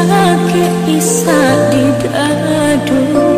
lagi bisa di dadu.